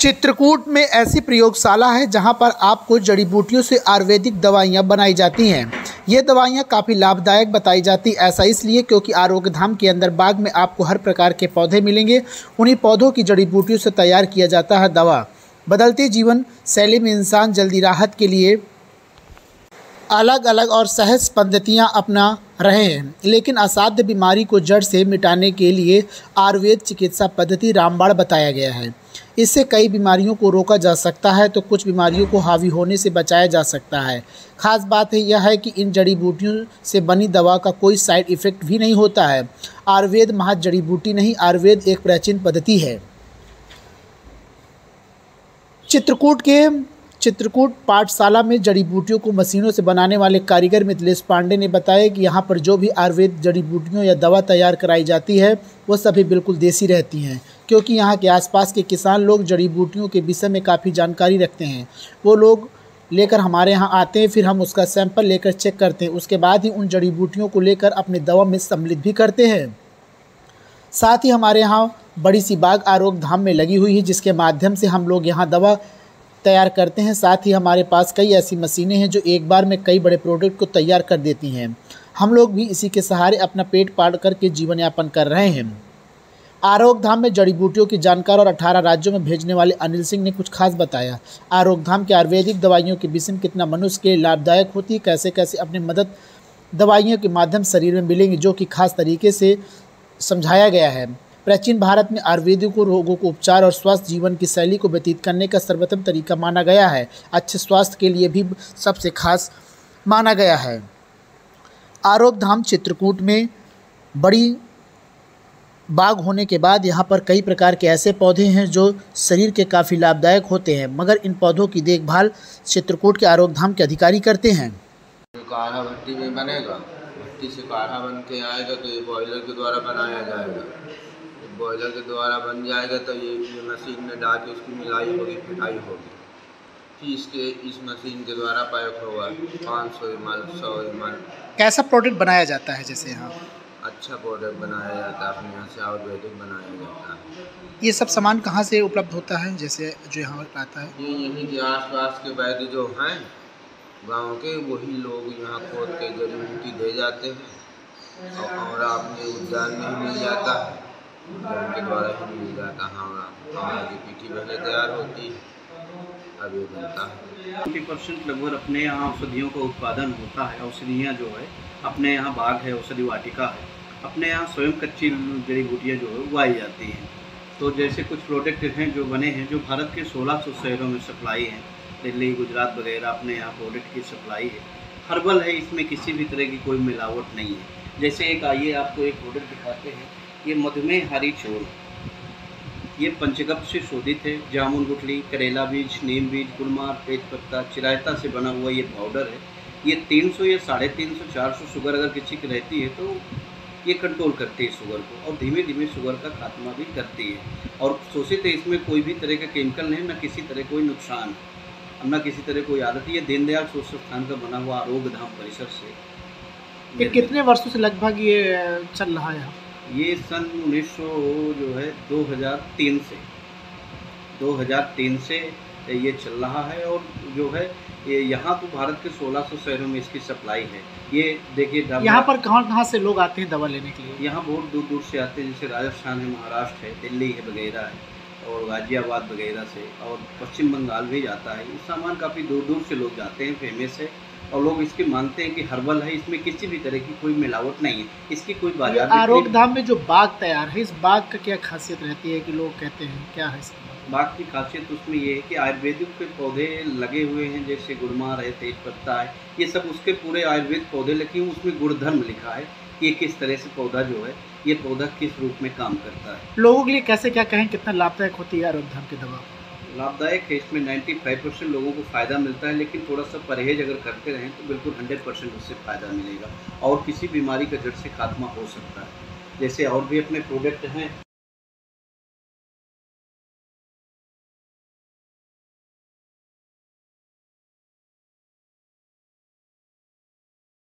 चित्रकूट में ऐसी प्रयोगशाला है जहाँ पर आपको जड़ी बूटियों से आयुर्वेदिक दवाइयाँ बनाई जाती हैं। ये दवाइयाँ काफ़ी लाभदायक बताई जाती ऐसा इसलिए क्योंकि आरोग्य धाम के अंदर बाग में आपको हर प्रकार के पौधे मिलेंगे, उन्हीं पौधों की जड़ी बूटियों से तैयार किया जाता है दवा। बदलते जीवन शैली में इंसान जल्दी राहत के लिए अलग अलग और सहज पद्धतियाँ अपना रहे हैं। लेकिन असाध्य बीमारी को जड़ से मिटाने के लिए आयुर्वेद चिकित्सा पद्धति रामबाण बताया गया है। इससे कई बीमारियों को रोका जा सकता है तो कुछ बीमारियों को हावी होने से बचाया जा सकता है। खास बात है यह है कि इन जड़ी बूटियों से बनी दवा का कोई साइड इफ़ेक्ट भी नहीं होता है। आयुर्वेद महा जड़ी बूटी नहीं, आयुर्वेद एक प्राचीन पद्धति है। चित्रकूट के चित्रकूट पाठशाला में जड़ी बूटियों को मशीनों से बनाने वाले कारीगर मिथिलेश पांडे ने बताया कि यहाँ पर जो भी आयुर्वेद जड़ी बूटियों या दवा तैयार कराई जाती है, वो सभी बिल्कुल देसी रहती हैं, क्योंकि यहाँ के आसपास के किसान लोग जड़ी बूटियों के विषय में काफ़ी जानकारी रखते हैं। वो लोग लेकर हमारे यहाँ आते हैं, फिर हम उसका सैंपल लेकर चेक करते हैं, उसके बाद ही उन जड़ी बूटियों को लेकर अपने दवा में सम्मिलित भी करते हैं। साथ ही हमारे यहाँ बड़ी सी बाग आरोग्य धाम में लगी हुई है, जिसके माध्यम से हम लोग यहाँ दवा तैयार करते हैं। साथ ही हमारे पास कई ऐसी मशीनें हैं जो एक बार में कई बड़े प्रोडक्ट को तैयार कर देती हैं। हम लोग भी इसी के सहारे अपना पेट पाड़ करके जीवन यापन कर रहे हैं। आरोग्य धाम में जड़ी बूटियों की जानकार और 18 राज्यों में भेजने वाले अनिल सिंह ने कुछ खास बताया। आरोग्य धाम के आयुर्वेदिक दवाइयों की विषम कितना मनुष्य के लाभदायक होती है कैसे कैसे अपनी मदद दवाइयों के माध्यम शरीर में मिलेंगी, जो कि खास तरीके से समझाया गया है। प्राचीन भारत में आयुर्वेद को रोगों को उपचार और स्वस्थ जीवन की शैली को व्यतीत करने का सर्वोत्तम तरीका माना गया है। अच्छे स्वास्थ्य के लिए भी सबसे खास माना गया है। आरोग्य धाम चित्रकूट में बड़ी बाग होने के बाद यहाँ पर कई प्रकार के ऐसे पौधे हैं जो शरीर के काफ़ी लाभदायक होते हैं, मगर इन पौधों की देखभाल चित्रकूट के आरोग्य धाम के अधिकारी करते हैं। काढ़ा भट्टी में बनेगा, भट्टी से काढ़ा बन के आएगा तो ये बॉयलर के द्वारा बनाया जाएगा। बॉयलर के द्वारा बन जाएगा तो ये ये मशीन में डाल के उसकी मिलाई होगी पिटाई होगी। फिर इसके इस मशीन के द्वारा पैक होगा पाँच सौ एम एल सौ एम एल। कैसा प्रोडक्ट बनाया जाता है जैसे यहाँ? अच्छा प्रोडक्ट बनाया जाता है अपने यहाँ से आयुर्वेदिक बनाया जाता है। ये सब सामान कहाँ से उपलब्ध होता है जैसे जो यहाँ आता है? ये यहीं के आस पास के वैद्य जो हैं गाँव के वही लोग यहाँ खोद के जड़ी बूटी दे जाते हैं। और अपने उद्यान में ही मिल जाता है। उद्यान के द्वारा ही जाता है हमारा की पीठी पहले तैयार होती बनता है। ट्वेंटी परसेंट लगभग अपने यहाँ औषधियों का उत्पादन होता है, औषधियाँ जो है, अपने यहाँ बाग है, औषधि वाटिका है, अपने यहाँ स्वयं कच्ची जड़ी बूटियाँ जो है, उगाई जाती हैं। तो जैसे कुछ प्रोडक्ट हैं जो बने हैं, जो भारत के 1600 शहरों में सप्लाई हैं, दिल्ली, गुजरात वगैरह अपने यहाँ प्रोडक्ट की सप्लाई है। हर्बल है, इसमें किसी भी तरह की कोई मिलावट नहीं है। जैसे एक आइए, आपको एक प्रोडक्ट दिखाते हैं। ये मधुमेह हरी चोर ये पंचगप से शोधित है। जामुन गुठली करेला बीज नीम बीज गुड़मार तेजपत्ता चिरायता से बना हुआ ये पाउडर है। ये 300 या साढ़े तीन सौ चार सौ शुगर अगर किसी की रहती है तो ये कंट्रोल करती है शुगर को और धीमे धीमे शुगर का खात्मा भी करती है। और शोषित है इसमें कोई भी तरह का केमिकल नहीं न किसी तरह कोई नुकसान। न किसी तरह कोई आदत। ये दीनदयाल सोच संस्थान का बना हुआ आरोग्य धाम परिसर से कितने वर्षों से लगभग ये चल रहा है ये सन 1900 जो है 2003 से। 2003 से ये चल रहा है और जो है ये यहाँ तो भारत के 1600 शहरों में इसकी सप्लाई है। ये देखिए यहाँ पर कहाँ कहाँ से लोग आते हैं दवा लेने के लिए? यहाँ बहुत दूर दूर से आते हैं जैसे राजस्थान है महाराष्ट्र है दिल्ली है वगैरह है और गाजियाबाद वगैरह से और पश्चिम बंगाल भी जाता है। ये सामान काफ़ी दूर दूर से लोग जाते हैं फ़ेमस है। और लोग इसके मानते हैं कि हर्बल है इसमें किसी भी तरह की कोई मिलावट नहीं है। इसकी कोई बाज़ार धाम में जो बाग तैयार है इस बाग का क्या खासियत रहती है कि लोग कहते हैं क्या है इसका? बाग की खासियत उसमें ये है कि आयुर्वेदिक के पौधे लगे हुए हैं जैसे गुड़मार है तेज पत्ता है ये सब उसके पूरे आयुर्वेद पौधे लगे हुए उसमें गुणधर्म लिखा है कि किस तरह से पौधा जो है ये पौधा किस रूप में काम करता है। लोगों के लिए कैसे क्या कहें कितना लाभदायक होती है आरोग्य धाम की दवा लाभदायक है, इसमें 95 परसेंट लोगों को फ़ायदा मिलता है, लेकिन थोड़ा सा परहेज अगर करते रहें तो बिल्कुल 100 परसेंट उससे फ़ायदा मिलेगा। और किसी बीमारी का जड़ से खात्मा हो सकता है। जैसे और भी अपने प्रोडक्ट हैं।